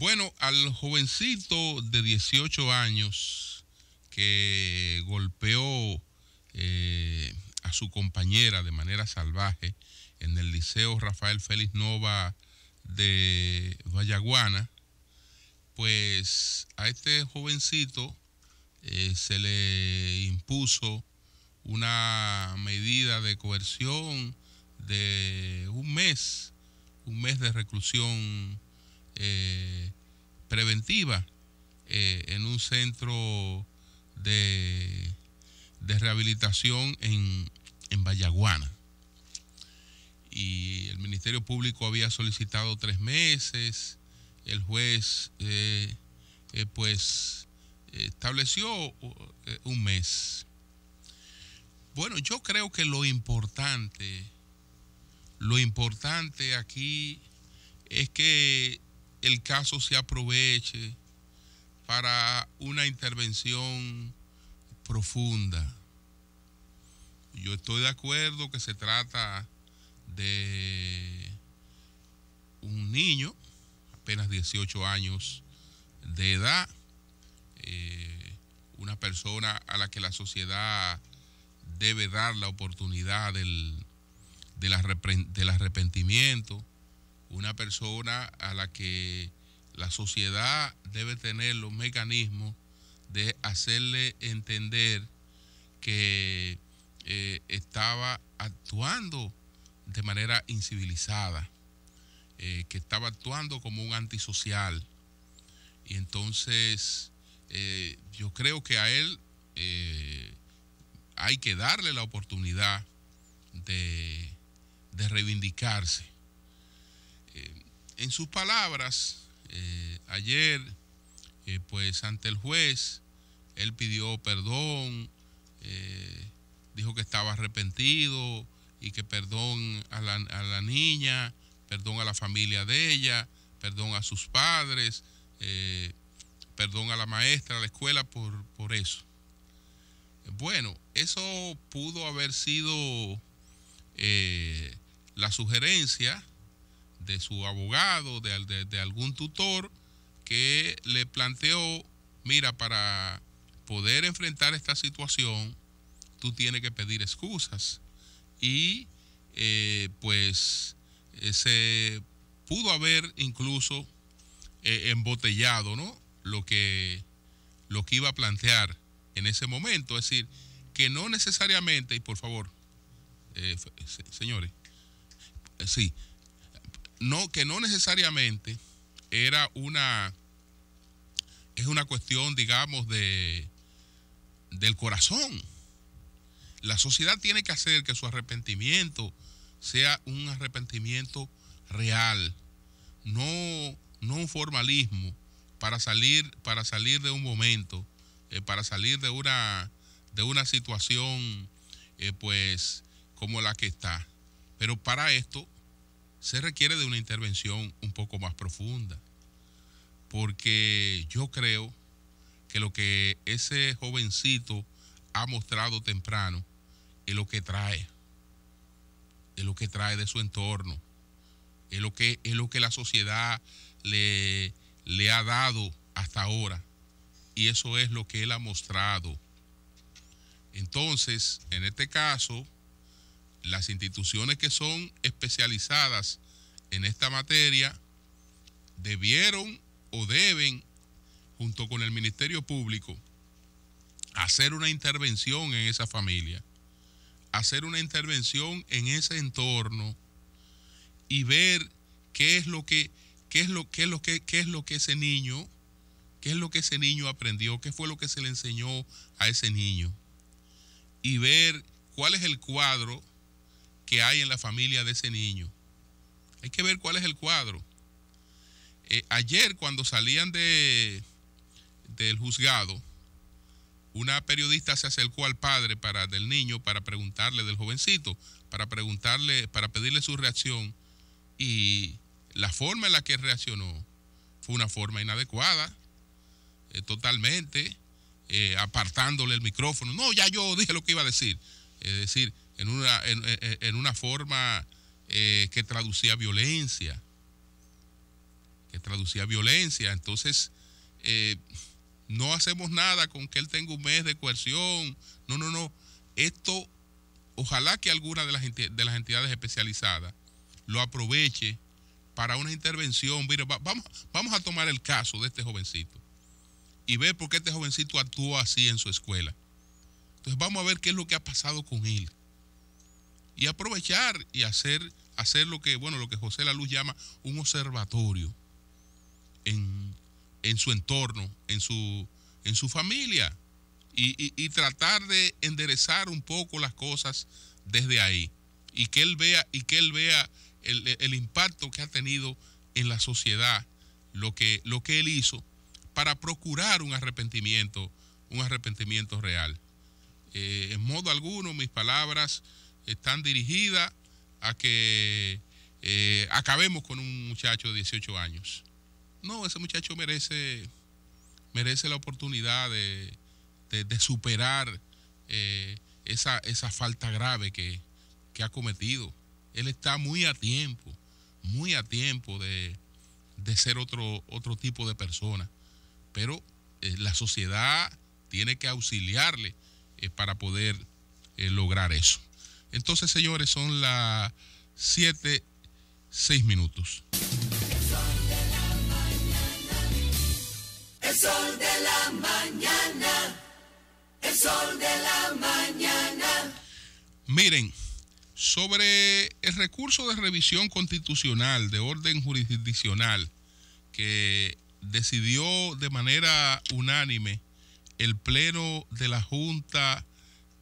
Bueno, al jovencito de 18 años que golpeó eh, a su compañera de manera salvaje en el Liceo Rafael Félix Nova de Vallaguana, pues a este jovencito eh, se le impuso una medida de coerción de un mes, un mes de reclusión eh, preventiva eh, en un centro de, de rehabilitación en, en Vallaguana. Y el Ministerio Público había solicitado tres meses, el juez eh, pues estableció un mes. Bueno, yo creo que lo importante, lo importante aquí es que el caso se aproveche para una intervención profunda. Yo estoy de acuerdo que se trata de un niño, apenas 18 años de edad, eh, una persona a la que la sociedad debe dar la oportunidad del, del, arrepentimiento, una persona a la que la sociedad debe tener los mecanismos de hacerle entender que eh, estaba actuando de manera incivilizada, eh, que estaba actuando como un antisocial. Y entonces eh, yo creo que a él hay que darle la oportunidad de, de reivindicarse en sus palabras, eh, ayer, eh, pues ante el juez, él pidió perdón, eh, dijo que estaba arrepentido y que perdón a la, a la, niña, perdón a la familia de ella, perdón a sus padres, perdón a la maestra, a la escuela por, por eso. Bueno, eso pudo haber sido la sugerencia de su abogado, de, algún tutor, que le planteó, mira, para poder enfrentar esta situación, tú tienes que pedir excusas. Y eh, pues eh, se pudo haber incluso eh, embotellado, ¿no? Lo que, lo que iba a plantear en ese momento. Es decir, que no necesariamente, y por favor, señores, sí, no, que no necesariamente era una, es una cuestión, digamos, de, del corazón. La sociedad tiene que hacer que su arrepentimiento sea un arrepentimiento real, no, no un formalismo para salir, para salir de un momento, eh, para salir de una, de una situación eh, pues como la que está. Pero para esto se requiere de una intervención un poco más profunda, porque yo creo que lo que ese jovencito ha mostrado temprano es lo que trae, es lo que trae de su entorno, es lo que, es lo que la sociedad le, le ha dado hasta ahora, y eso es lo que él ha mostrado. Entonces, en este caso, las instituciones que son especializadas en esta materia debieron o deben, junto con el Ministerio Público, hacer una intervención en esa familia, hacer una intervención en ese entorno y ver qué es lo que qué es lo, qué es lo que qué es lo que ese niño qué es lo que ese niño aprendió, qué fue lo que se le enseñó a ese niño. Y ver cuál es el cuadro que hay en la familia de ese niño. Hay que ver cuál es el cuadro. Eh, ayer cuando salían de, del juzgado, una periodista se acercó al padre para, del niño para preguntarle, del jovencito, para preguntarle, para pedirle su reacción. Y la forma en la que reaccionó fue una forma inadecuada, eh, totalmente, eh, apartándole el micrófono. No, ya yo dije lo que iba a decir. Es decir, en una, en, una forma eh, que traducía violencia. que traducía violencia. Entonces, eh, no hacemos nada con que él tenga un mes de coerción. No, no, no. Esto, ojalá que alguna de las, de las entidades especializadas lo aproveche para una intervención. Mira, vamos, vamos a tomar el caso de este jovencito y ver por qué este jovencito actuó así en su escuela. Entonces vamos a ver qué es lo que ha pasado con él. Y aprovechar y hacer, hacer lo que, bueno, lo que José La Luz llama un observatorio en, su entorno, en su, en su familia. Y, tratar de enderezar un poco las cosas desde ahí. Y que él vea, y que él vea el, el impacto que ha tenido en la sociedad, lo que, lo que él hizo para procurar un arrepentimiento, un arrepentimiento real. Eh, en modo alguno mis palabras están dirigidas a que eh, acabemos con un muchacho de 18 años. No, ese muchacho merece, merece la oportunidad de, superar eh, esa, esa, falta grave que, que, ha cometido. Él está muy a tiempo, muy a tiempo de, de ser otro, otro tipo de persona pero eh, la sociedad tiene que auxiliarle para poder lograr eso. Entonces, señores, son las 7, 6 minutos. El sol de la mañana. El sol de la mañana. Miren, sobre el recurso de revisión constitucional de orden jurisdiccional que decidió de manera unánime el Pleno de la Junta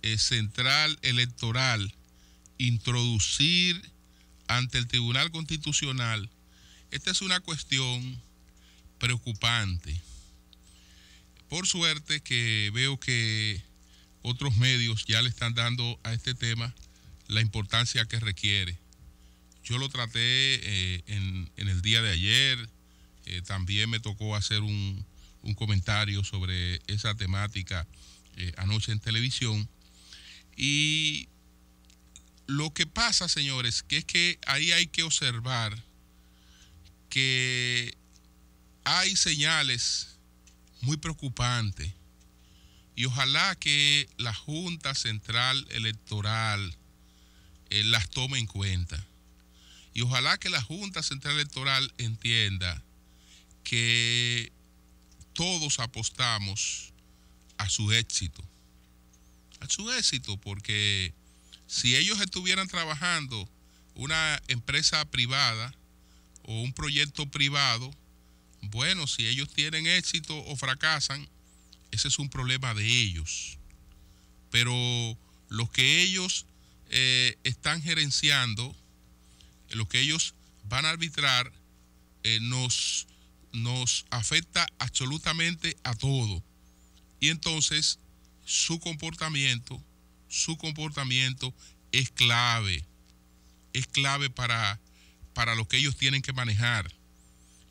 eh, Central Electoral introducir ante el Tribunal Constitucional, esta es una cuestión preocupante. Por suerte que veo que otros medios ya le están dando a este tema la importancia que requiere. Yo lo traté eh, en, en el día de ayer, eh, también me tocó hacer un, comentario sobre esa temática eh, anoche en televisión. Y lo que pasa, señores, que es que ahí hay que observar que hay señales muy preocupantes y ojalá que la Junta Central Electoral eh, las tome en cuenta. Y ojalá que la Junta Central Electoral entienda que todos apostamos a su éxito. A su éxito, porque si ellos estuvieran trabajando una empresa privada o un proyecto privado, bueno, si ellos tienen éxito o fracasan, ese es un problema de ellos. Pero lo que ellos eh, están gerenciando, lo que ellos van a arbitrar, eh, nos nos afecta absolutamente a todo. Y entonces su comportamiento, su comportamiento es clave. Es clave para, para lo que ellos tienen que manejar.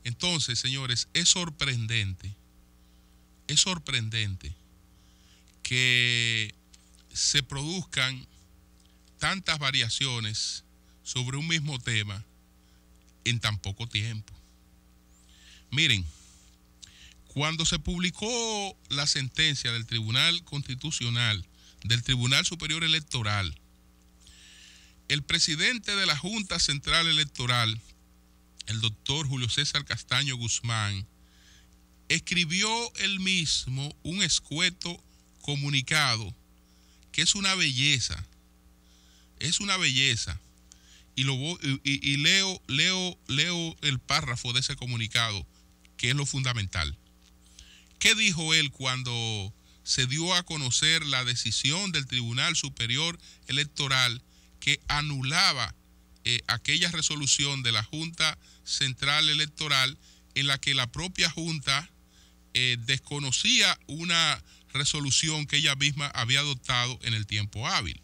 Entonces, señores, es sorprendente, es sorprendente que se produzcan tantas variaciones sobre un mismo tema en tan poco tiempo. Miren, cuando se publicó la sentencia del Tribunal Constitucional, del Tribunal Superior Electoral, el presidente de la Junta Central Electoral, el doctor Julio César Castaño Guzmán, escribió él mismo un escueto comunicado que es una belleza, es una belleza. Y, lo, y leo, leo, leo el párrafo de ese comunicado que es lo fundamental. ¿Qué dijo él cuando se dio a conocer la decisión del Tribunal Superior Electoral que anulaba eh, aquella resolución de la Junta Central Electoral en la que la propia Junta eh, desconocía una resolución que ella misma había adoptado en el tiempo hábil?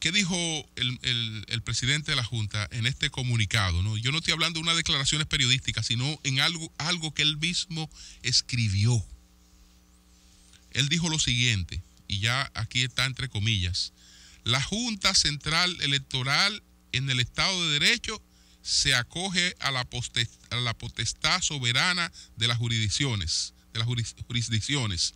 ¿Qué dijo el, presidente de la Junta en este comunicado? ¿no? Yo no estoy hablando de unas declaraciones periodísticas, sino en algo, algo que él mismo escribió. Él dijo lo siguiente, y ya aquí está entre comillas, la Junta Central Electoral en el Estado de Derecho se acoge a la, a la potestad soberana de las jurisdicciones, de las jurisdicciones.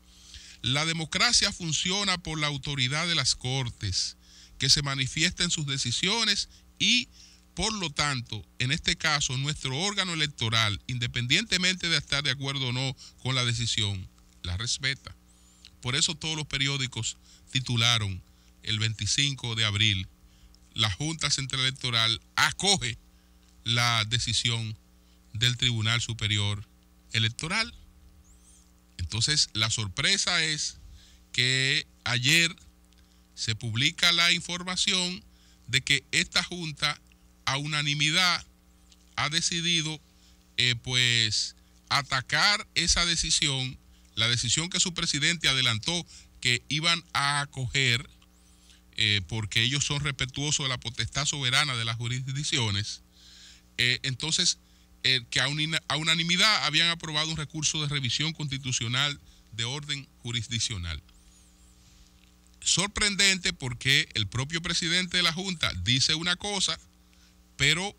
La democracia funciona por la autoridad de las cortes, que se manifiesta en sus decisiones y, por lo tanto, en este caso, nuestro órgano electoral, independientemente de estar de acuerdo o no con la decisión, la respeta. Por eso todos los periódicos titularon el 25 de abril, la Junta Central Electoral acoge la decisión del Tribunal Superior Electoral. Entonces, la sorpresa es que ayer se publica la información de que esta Junta a unanimidad ha decidido eh, pues atacar esa decisión, la decisión que su presidente adelantó que iban a acoger eh, porque ellos son respetuosos de la potestad soberana de las jurisdicciones, eh, entonces que a, a unanimidad habían aprobado un recurso de revisión constitucional de orden jurisdiccional. Sorprendente porque el propio presidente de la Junta dice una cosa, pero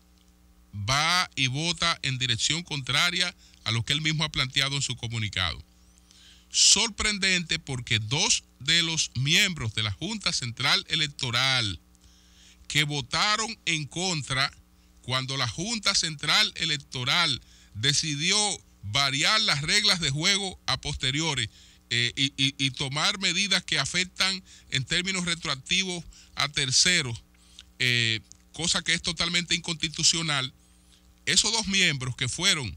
va y vota en dirección contraria a lo que él mismo ha planteado en su comunicado. Sorprendente porque dos de los miembros de la Junta Central Electoral que votaron en contra cuando la Junta Central Electoral decidió variar las reglas de juego a posteriores eh, y, tomar medidas que afectan en términos retroactivos a terceros, eh, cosa que es totalmente inconstitucional, esos dos miembros que fueron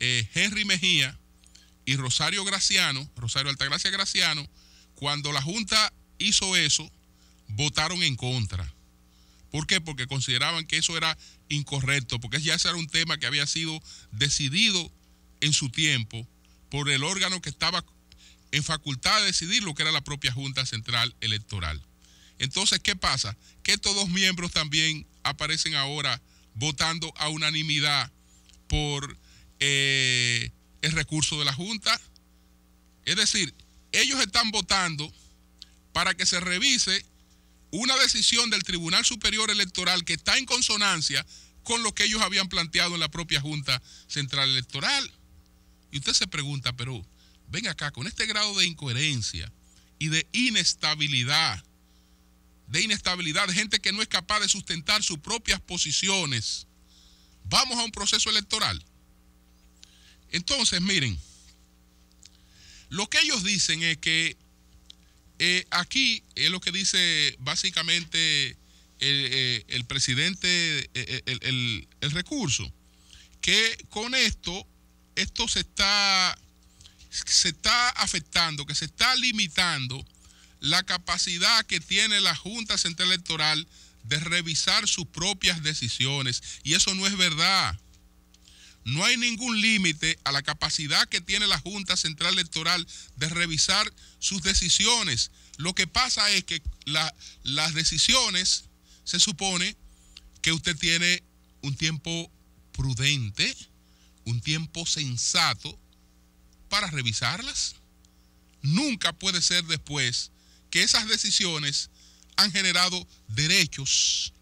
eh, Henry Mejía y Rosario Graciano, Rosario Altagracia Graciano, cuando la Junta hizo eso, votaron en contra. ¿Por qué? Porque consideraban que eso era incorrecto, porque ya ese era un tema que había sido decidido en su tiempo por el órgano que estaba en facultad de decidir lo que era la propia Junta Central Electoral. Entonces, ¿qué pasa? Que estos dos miembros también aparecen ahora votando a unanimidad por eh, el recurso de la Junta. Es decir, ellos están votando para que se revise una decisión del Tribunal Superior Electoral que está en consonancia con lo que ellos habían planteado en la propia Junta Central Electoral. Y usted se pregunta, pero ven acá, con este grado de incoherencia y de inestabilidad, de inestabilidad, de gente que no es capaz de sustentar sus propias posiciones, vamos a un proceso electoral. Entonces, miren, lo que ellos dicen es que eh, aquí es lo que dice básicamente el, eh, presidente, eh, el, el, recurso, que con esto, esto se está, se está afectando, que se está limitando la capacidad que tiene la Junta Central Electoral de revisar sus propias decisiones. Y eso no es verdad. No hay ningún límite a la capacidad que tiene la Junta Central Electoral de revisar sus decisiones. Lo que pasa es que las decisiones se supone que usted tiene un tiempo prudente, un tiempo sensato para revisarlas. Nunca puede ser después que esas decisiones han generado derechos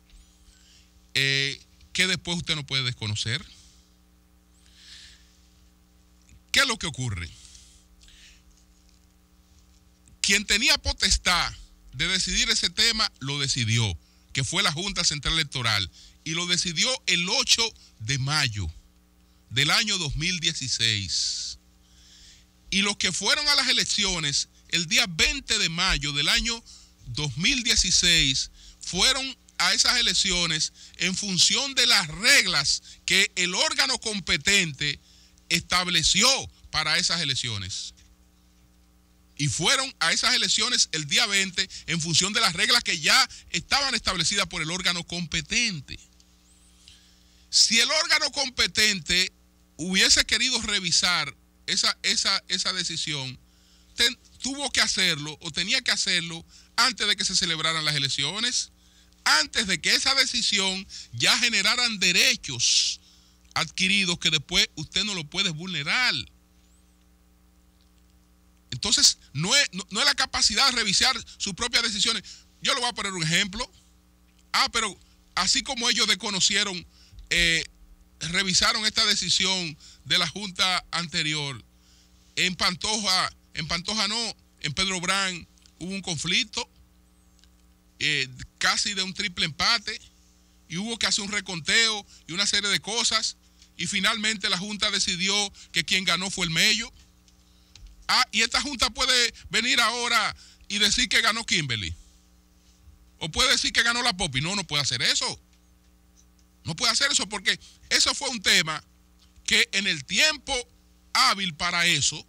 eh, que después usted no puede desconocer. ¿Qué es lo que ocurre? Quien tenía potestad de decidir ese tema lo decidió, que fue la Junta Central Electoral, y lo decidió el 8 de mayo del año 2016. Y los que fueron a las elecciones el día 20 de mayo del año 2016 fueron a esas elecciones en función de las reglas que el órgano competente estableció para esas elecciones. Y fueron a esas elecciones el día 20 en función de las reglas que ya estaban establecidas por el órgano competente. Si el órgano competente hubiese querido revisar esa, esa, esa decisión, tuvo que hacerlo o tenía que hacerlo antes de que se celebraran las elecciones, antes de que esa decisión ya generaran derechos adquiridos que después usted no lo puede vulnerar. Entonces, no es, no, es la capacidad de revisar sus propias decisiones. Yo le voy a poner un ejemplo. Ah, pero así como ellos desconocieron eh, revisaron esta decisión de la Junta anterior. En Pantoja, en Pantoja no, en Pedro Brán hubo un conflicto, eh, casi de un triple empate, y hubo que hacer un reconteo y una serie de cosas, y finalmente la Junta decidió que quien ganó fue el Mello. Ah, y esta Junta puede venir ahora y decir que ganó Kimberly. O puede decir que ganó la Popi. No, no puede hacer eso. No puede hacer eso porque eso fue un tema que en el tiempo hábil para eso,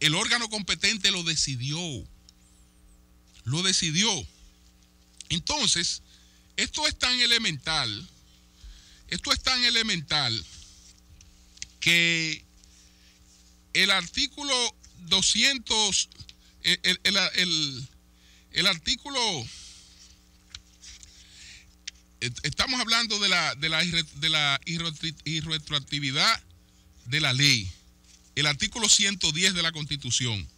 el órgano competente lo decidió. Lo decidió. Entonces, esto es tan elemental, esto es tan elemental que el artículo 200, el, el, el artículo estamos hablando de la, de la, de la irretroactividad de la ley. El artículo 110 de la Constitución.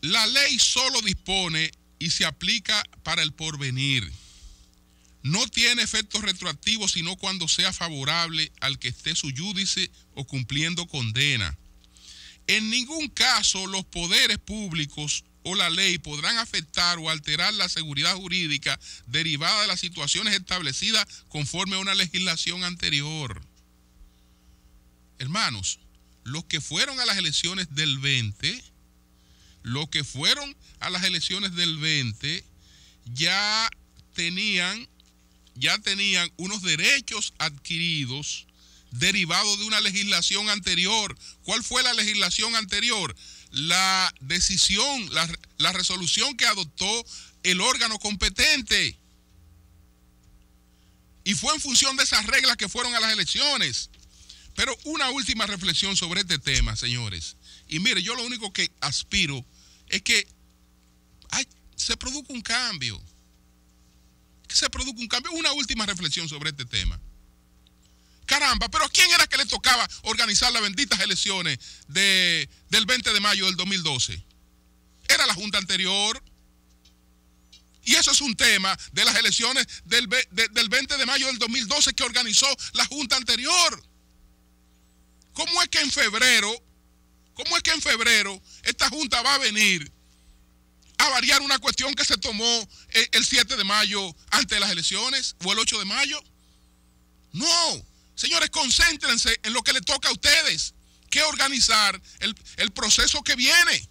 La ley solo dispone y se aplica para el porvenir. No tiene efectos retroactivos sino cuando sea favorable al que esté su júdice o cumpliendo condena. En ningún caso los poderes públicos o la ley podrán afectar o alterar la seguridad jurídica derivada de las situaciones establecidas conforme a una legislación anterior. Hermanos, los que fueron a las elecciones del 20, los que fueron a las elecciones del 20 ya tenían ya tenían unos derechos adquiridos derivados de una legislación anterior. ¿Cuál fue la legislación anterior? la decisión, la, resolución que adoptó el órgano competente. Y fue en función de esas reglas que fueron a las elecciones. Pero una última reflexión sobre este tema, señores. Y mire, yo lo único que aspiro es que se produzca un cambio. Se produzca un cambio. Una última reflexión sobre este tema. Caramba, pero ¿a quién era que le tocaba organizar las benditas elecciones de, del 20 de mayo del 2012? Era la Junta anterior. Y eso es un tema de las elecciones del, del 20 de mayo del 2012 que organizó la Junta anterior. ¿Cómo es que en febrero, cómo es que en febrero esta Junta va a venir a variar una cuestión que se tomó el 7 de mayo antes de las elecciones o el 8 de mayo? No, Señores, concéntrense en lo que le toca a ustedes, que organizar el, proceso que viene.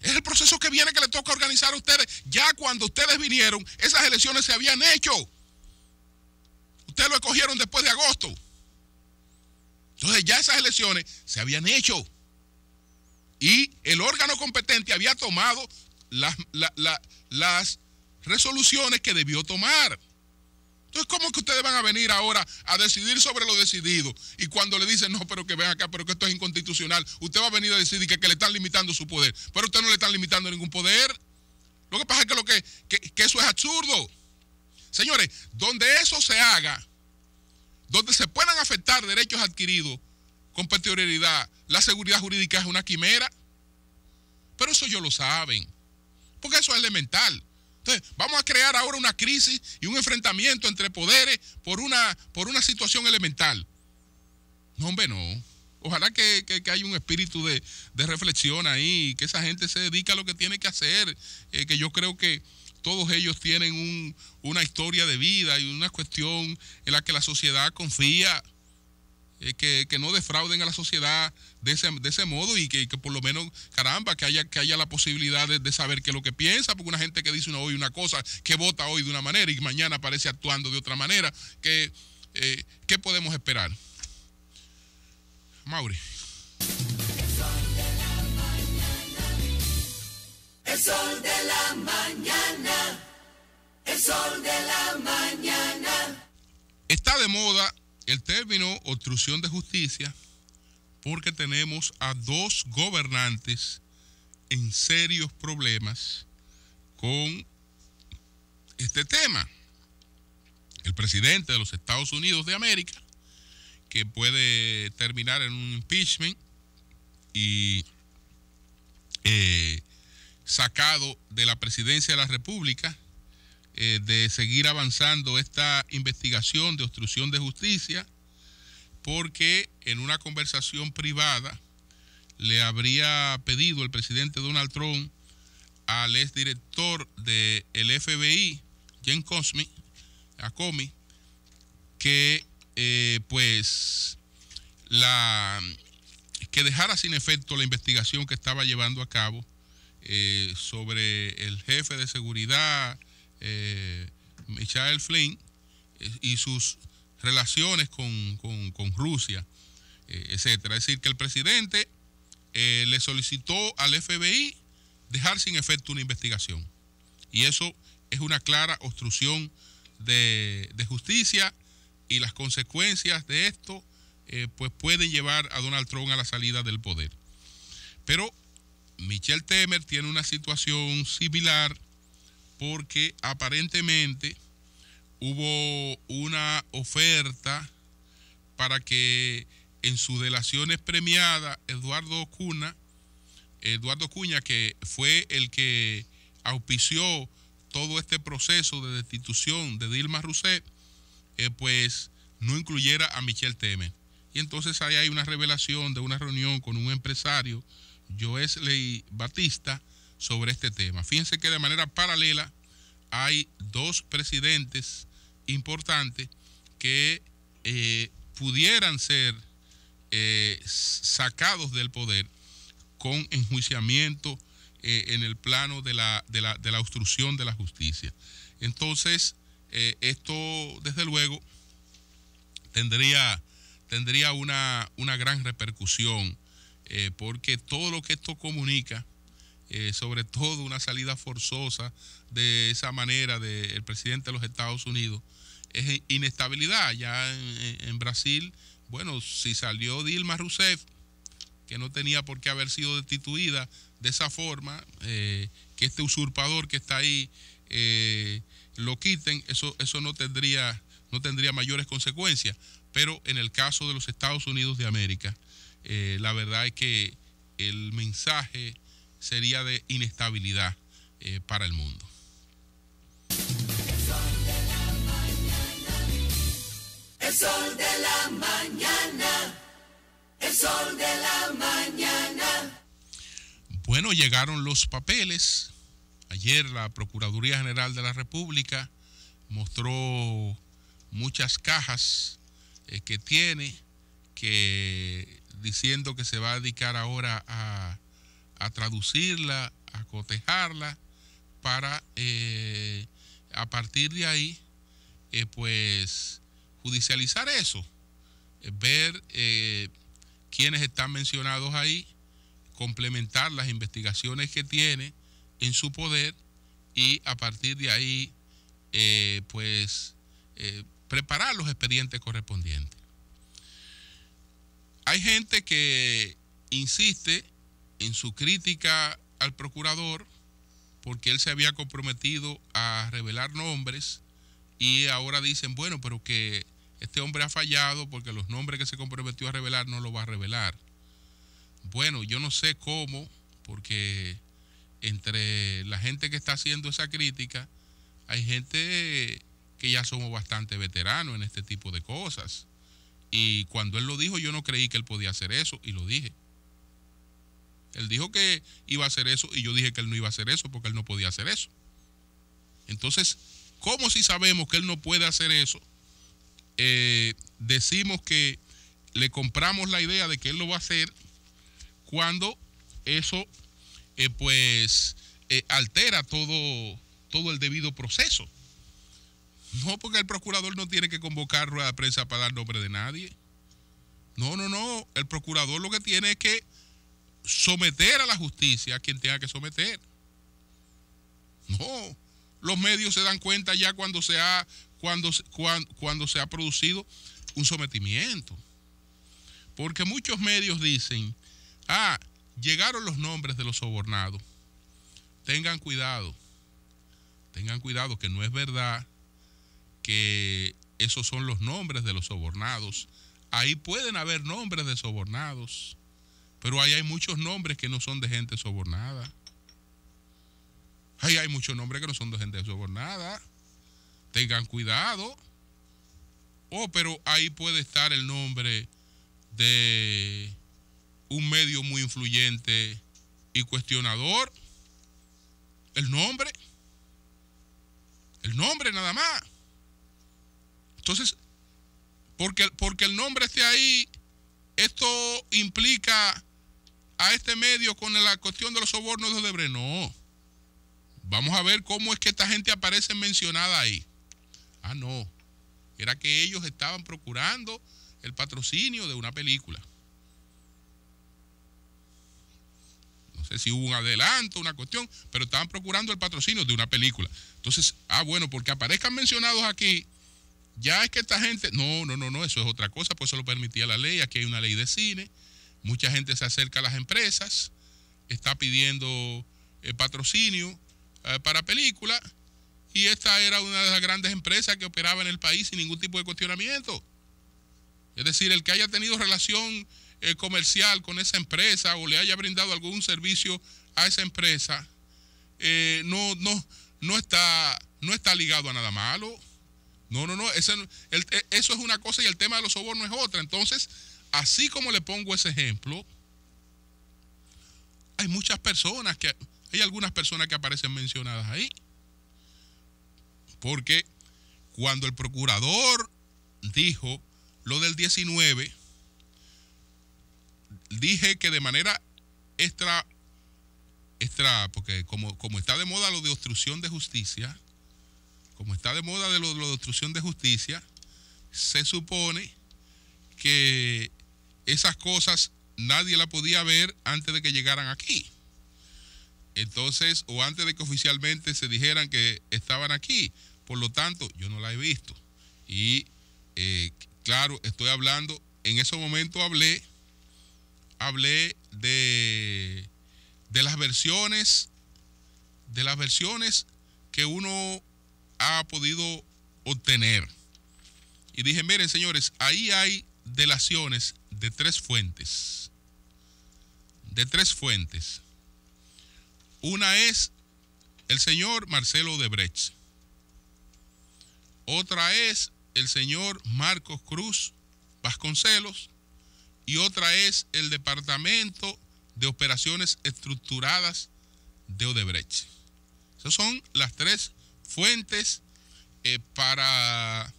Es el proceso que viene que le toca organizar a ustedes. Ya cuando ustedes vinieron, esas elecciones se habían hecho. Ustedes lo escogieron después de agosto. Entonces ya esas elecciones se habían hecho. Y el órgano competente había tomado las, resoluciones que debió tomar. Entonces, ¿cómo que ustedes van a venir ahora a decidir sobre lo decidido? Y cuando le dicen, no, pero que ven acá, pero que esto es inconstitucional, usted va a venir a decidir que, le están limitando su poder. Pero usted no le están limitando ningún poder. Lo que pasa es que, lo que, que eso es absurdo. Señores, donde eso se haga, donde se puedan afectar derechos adquiridos con posterioridad, la seguridad jurídica es una quimera. Pero eso ellos lo saben. Porque eso es elemental vamos a crear ahora una crisis y un enfrentamiento entre poderes por una, por una situación elemental. No, hombre, no. Ojalá que, haya un espíritu de, reflexión ahí, que esa gente se dedique a lo que tiene que hacer, eh, que yo creo que todos ellos tienen una historia de vida y una cuestión en la que la sociedad confía. Eh, que, no defrauden a la sociedad de ese, de ese modo y que, por lo menos, caramba, que haya, que haya la posibilidad de, saber qué es lo que piensa, porque una gente que dice hoy una cosa, que vota hoy de una manera y mañana aparece actuando de otra manera, que, eh, ¿qué podemos esperar? Mauri. El sol de la mañana. El sol de la mañana. Está de moda el término obstrucción de justicia porque tenemos a dos gobernantes en serios problemas con este tema. El presidente de los Estados Unidos de América, que puede terminar en un impeachment y eh, sacado de la presidencia de la República eh, de seguir avanzando esta investigación de obstrucción de justicia, porque en una conversación privada le habría pedido el presidente Donald Trump al exdirector del FBI, Jen Cosme, a Comey, que eh, pues la que dejara sin efecto la investigación que estaba llevando a cabo eh, sobre el jefe de seguridad eh, Michael Flynn eh, y sus relaciones con, con Rusia, etcétera. Es decir, que el presidente le solicitó al FBI dejar sin efecto una investigación. Y eso es una clara obstrucción de, justicia y las consecuencias de esto eh, pues pueden llevar a Donald Trump a la salida del poder. Pero Michelle Temer tiene una situación similar porque aparentemente hubo una oferta para que en sus delaciones premiadas Eduardo Cuna, Eduardo Cuña, que fue el que auspició todo este proceso de destitución de Dilma Rousseff, eh, pues no incluyera a Michelle Temer. Y entonces ahí hay una revelación de una reunión con un empresario, Joesley Batista, sobre este tema. Fíjense que de manera paralela hay dos presidentes importantes que eh, pudieran ser eh, sacados del poder con enjuiciamiento eh, en el plano de la, de, la, de la, obstrucción de la justicia. Entonces, esto, desde luego, tendría, tendría una, una gran repercusión, porque todo lo que esto comunica, sobre todo una salida forzosa de esa manera del presidente de los Estados Unidos, es inestabilidad. Ya en, Brasil, bueno, si salió Dilma Rousseff, que no tenía por qué haber sido destituida, de esa forma, eh, que este usurpador que está ahí eh, lo quiten, eso, eso no, tendría, no tendría mayores consecuencias. Pero en el caso de los Estados Unidos de América, eh, la verdad es que el mensaje sería de inestabilidad para el mundo. El sol de la mañana, el sol de la mañana. Bueno, llegaron los papeles. Ayer la Procuraduría General de la República mostró muchas cajas eh, que tiene, que diciendo que se va a dedicar ahora a, traducirla, a cotejarla, para eh, a partir de ahí, eh, pues, judicializar eso, ver quiénes están mencionados ahí complementar las investigaciones que tiene en su poder y a partir de ahí, eh, pues, eh, preparar los expedientes correspondientes. Hay gente que insiste en su crítica al procurador porque él se había comprometido a revelar nombres y ahora dicen, bueno, pero que este hombre ha fallado porque los nombres que se comprometió a revelar no lo va a revelar. Bueno, yo no sé cómo, porque entre la gente que está haciendo esa crítica, hay gente que ya somos bastante veteranos en este tipo de cosas. Y cuando él lo dijo, yo no creí que él podía hacer eso, y lo dije. Él dijo que iba a hacer eso, y yo dije que él no iba a hacer eso porque él no podía hacer eso. Entonces, ¿cómo si sabemos que él no puede hacer eso? Eh, decimos que le compramos la idea de que él lo va a hacer cuando eso eh, pues eh, altera todo, todo el debido proceso. No porque el procurador no tiene que convocar rueda de prensa para dar nombre de nadie. No, no, no. El procurador lo que tiene es que someter a la justicia a quien tenga que someter. No. Los medios se dan cuenta ya cuando se ha, cuando, cuando, cuando se ha producido un sometimiento. Porque muchos medios dicen Ah, llegaron los nombres de los sobornados. Tengan cuidado. Tengan cuidado que no es verdad que esos son los nombres de los sobornados. Ahí pueden haber nombres de sobornados, pero ahí hay muchos nombres que no son de gente sobornada. Ahí hay muchos nombres que no son de gente sobornada. tengan cuidado. Oh, pero ahí puede estar el nombre de un medio muy influyente y cuestionador. El nombre. El nombre nada más. Entonces, porque, porque el nombre esté ahí, esto implica a este medio con la cuestión de los sobornos de Odebrecht. No. Vamos a ver cómo es que esta gente aparece mencionada ahí. Ah, no. Era que ellos estaban procurando el patrocinio de una película. No sé si hubo un adelanto, una cuestión, pero estaban procurando el patrocinio de una película. Entonces, ah, bueno, porque aparezcan mencionados aquí, ya es que esta gente, no, no, no, no, eso es otra cosa, pues eso lo permitía la ley, aquí hay una ley de cine, mucha gente se acerca a las empresas, está pidiendo el eh, patrocinio eh, para películas, y esta era una de las grandes empresas que operaba en el país sin ningún tipo de cuestionamiento. Es decir, el que haya tenido relación eh, comercial con esa empresa o le haya brindado algún servicio a esa empresa, no, no, no, está, no está ligado a nada malo. No, no, no, eso es una cosa y el tema de los sobornos es otra. Entonces, así como le pongo ese ejemplo, hay muchas personas que, hay algunas personas que aparecen mencionadas ahí. Porque cuando el procurador dijo lo del 19, dije que de manera extra, extra porque como, como está de moda lo de obstrucción de justicia, como está de moda de lo, de obstrucción de justicia, se supone que esas cosas nadie la podía ver antes de que llegaran aquí. Entonces, o antes de que oficialmente se dijeran que estaban aquí. Por lo tanto, yo no la he visto. Y eh, claro, estoy hablando, en ese momento hablé, hablé de, de las versiones, de las versiones que uno ha podido obtener. Y dije, miren señores, ahí hay delaciones de tres fuentes. De tres fuentes. Una es el señor Marcelo Debrecht. Otra es el señor Marcos Cruz Vasconcelos. Y otra es el Departamento de Operaciones Estructuradas de Odebrecht. Esas son las tres fuentes eh, para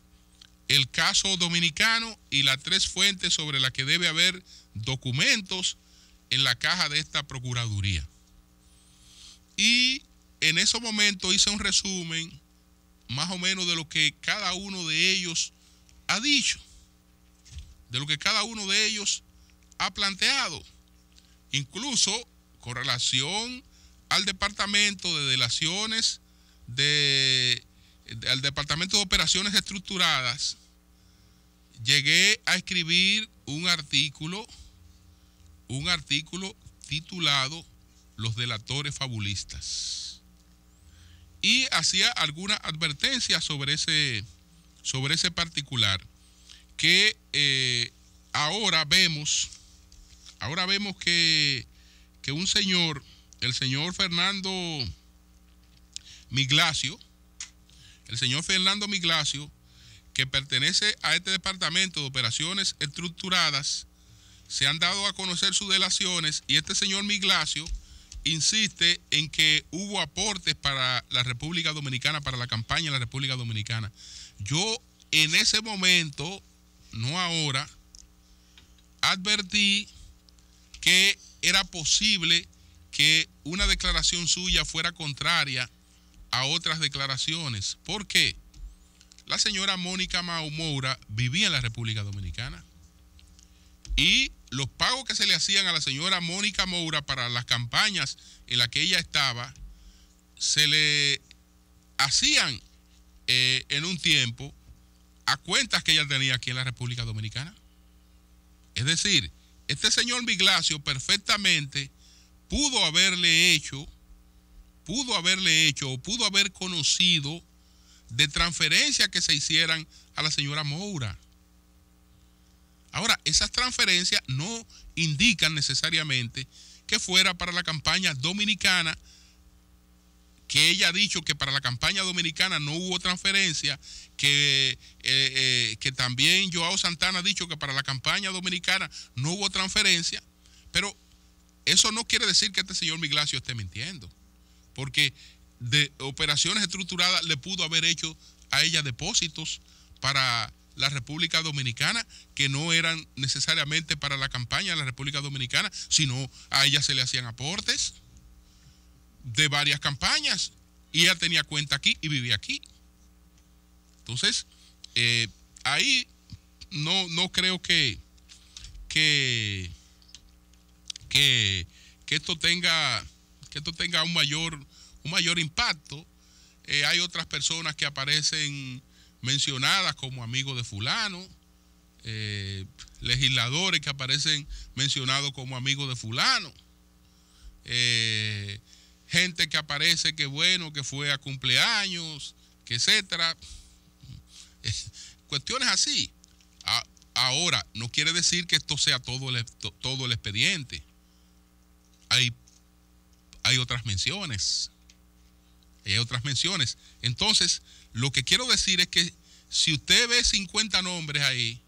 el caso dominicano y las tres fuentes sobre las que debe haber documentos en la caja de esta Procuraduría. Y en ese momento hice un resumen más o menos de lo que cada uno de ellos ha dicho, de lo que cada uno de ellos ha planteado, incluso con relación al Departamento de Delaciones de, al Departamento de Operaciones Estructuradas, llegué a escribir un artículo, un artículo titulado Los delatores fabulistas. Y hacía alguna advertencia sobre ese, sobre ese particular que eh, ahora vemos, ahora vemos que, que un señor, el señor Fernando Miglacio, el señor Fernando Miglacio, que pertenece a este departamento de operaciones estructuradas, se han dado a conocer sus delaciones y este señor Miglacio insiste en que hubo aportes para la República Dominicana, para la campaña de la República Dominicana. Yo en ese momento, no ahora, advertí que era posible que una declaración suya fuera contraria a otras declaraciones. ¿Por qué? La señora Mónica Moura vivía en la República Dominicana y los pagos que se le hacían a la señora Mónica Moura para las campañas en las que ella estaba, se le hacían eh, en un tiempo a cuentas que ella tenía aquí en la República Dominicana. Es decir, este señor Miglacio perfectamente pudo haberle hecho pudo haberle hecho o pudo haber conocido de transferencias que se hicieran a la señora Moura. Ahora, esas transferencias no indican necesariamente que fuera para la campaña dominicana que ella ha dicho que para la campaña dominicana no hubo transferencia, que, eh, eh, que también Joao Santana ha dicho que para la campaña dominicana no hubo transferencia, pero eso no quiere decir que este señor Miglacio esté mintiendo, porque de operaciones estructuradas le pudo haber hecho a ella depósitos para la República Dominicana que no eran necesariamente para la campaña de la República Dominicana, sino a ella se le hacían aportes de varias campañas y ella tenía cuenta aquí y vivía aquí. Entonces, eh, ahí no, no creo que, que, que, esto tenga que esto tenga un mayor, un mayor impacto. Eh, hay otras personas que aparecen mencionadas como amigos de fulano, eh, legisladores que aparecen mencionados como amigos de fulano, gente que aparece que bueno, que fue a cumpleaños, que etcétera. Cuestiones así. Ahora, no quiere decir que esto sea todo el, todo el expediente. Hay, hay otras menciones. Hay otras menciones. Entonces, lo que quiero decir es que si usted ve 50 nombres ahí,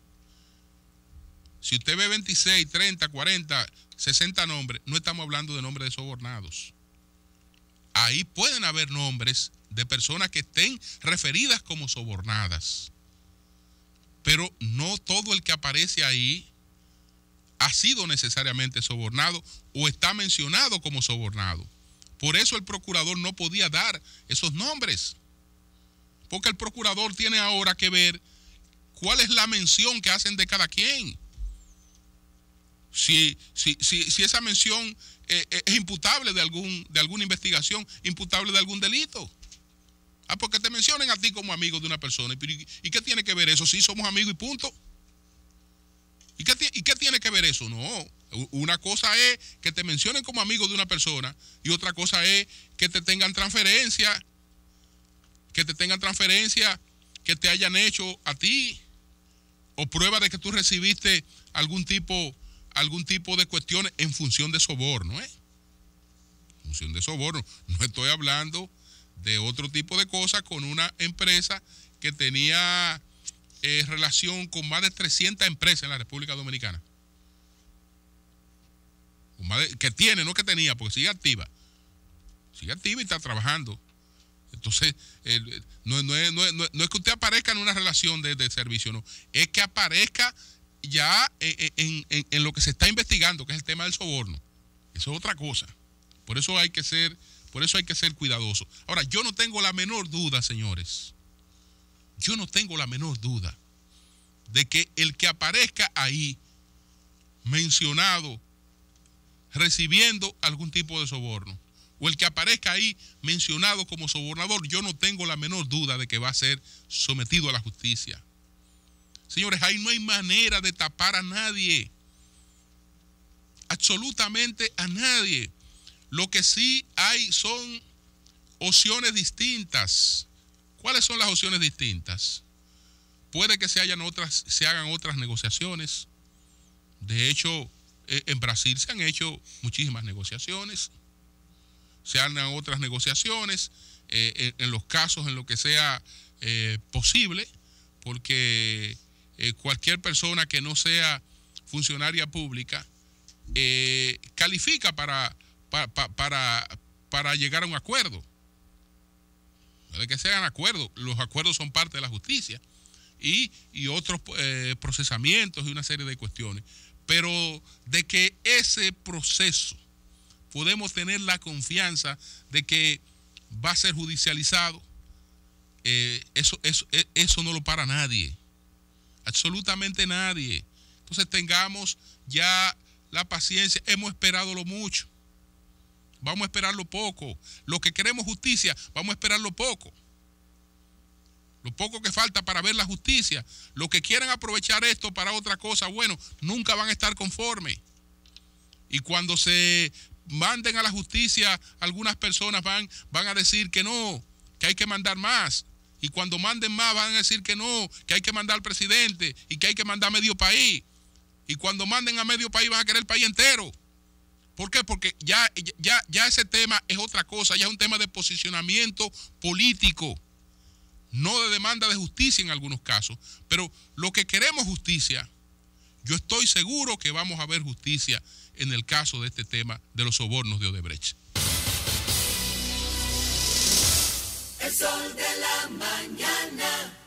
si usted ve 26, 30, 40, 60 nombres, no estamos hablando de nombres de sobornados ahí pueden haber nombres de personas que estén referidas como sobornadas. Pero no todo el que aparece ahí ha sido necesariamente sobornado o está mencionado como sobornado. Por eso el procurador no podía dar esos nombres. Porque el procurador tiene ahora que ver cuál es la mención que hacen de cada quien. Si, si, si esa mención eh, eh, es imputable de, algún, de alguna investigación, imputable de algún delito. Ah, porque te mencionen a ti como amigo de una persona. ¿Y qué tiene que ver eso? Sí, somos amigos y punto. ¿Y qué, ¿Y qué tiene que ver eso? No. Una cosa es que te mencionen como amigo de una persona y otra cosa es que te tengan transferencia, que te tengan transferencia, que te hayan hecho a ti o prueba de que tú recibiste algún tipo algún tipo de cuestiones en función de soborno, ¿eh? En función de soborno. No estoy hablando de otro tipo de cosas con una empresa que tenía eh, relación con más de 300 empresas en la República Dominicana. que tiene, no que tenía, porque sigue activa. Sigue activa y está trabajando. Entonces, no, es que usted aparezca en una relación de, servicio, no. Es que aparezca ya eh, en, lo que se está investigando, que es el tema del soborno. Eso es otra cosa. Por eso hay que ser, por eso hay que ser cuidadoso. Ahora, yo no tengo la menor duda, señores. Yo no tengo la menor duda de que el que aparezca ahí mencionado recibiendo algún tipo de soborno o el que aparezca ahí mencionado como sobornador, yo no tengo la menor duda de que va a ser sometido a la justicia. Señores, ahí no hay manera de tapar a nadie. Absolutamente a nadie. Lo que sí hay son opciones distintas. ¿Cuáles son las opciones distintas? Puede que se, hagan otras negociaciones. De hecho, eh, en Brasil se han hecho muchísimas negociaciones. Se hagan otras negociaciones eh, en, los casos en lo que sea eh, posible, porque eh, cualquier persona que no sea funcionaria pública califica para, llegar a un acuerdo. De que sean acuerdos, los acuerdos son parte de la justicia y, otros eh, procesamientos y una serie de cuestiones. Pero de que ese proceso podemos tener la confianza de que va a ser judicializado, eso, eso, eso no lo para nadie absolutamente nadie. Entonces tengamos ya la paciencia, hemos esperado lo mucho. Vamos a esperarlo poco. Lo que queremos justicia, vamos a esperarlo poco. Lo poco que falta para ver la justicia. Los que quieran aprovechar esto para otra cosa, bueno, nunca van a estar conformes. Y cuando se manden a la justicia, algunas personas van, van a decir que no, que hay que mandar más. Y cuando manden más van a decir que no, que hay que mandar al presidente y que hay que mandar a medio país. Y cuando manden a medio país van a querer el país entero. ¿Por qué? Porque ya, ya, ya ese tema es otra cosa, ya es un tema de posicionamiento político, no de demanda de justicia en algunos casos. Pero lo que queremos justicia, yo estoy seguro que vamos a ver justicia en el caso de este tema de los sobornos de Odebrecht. El sol de la mañana.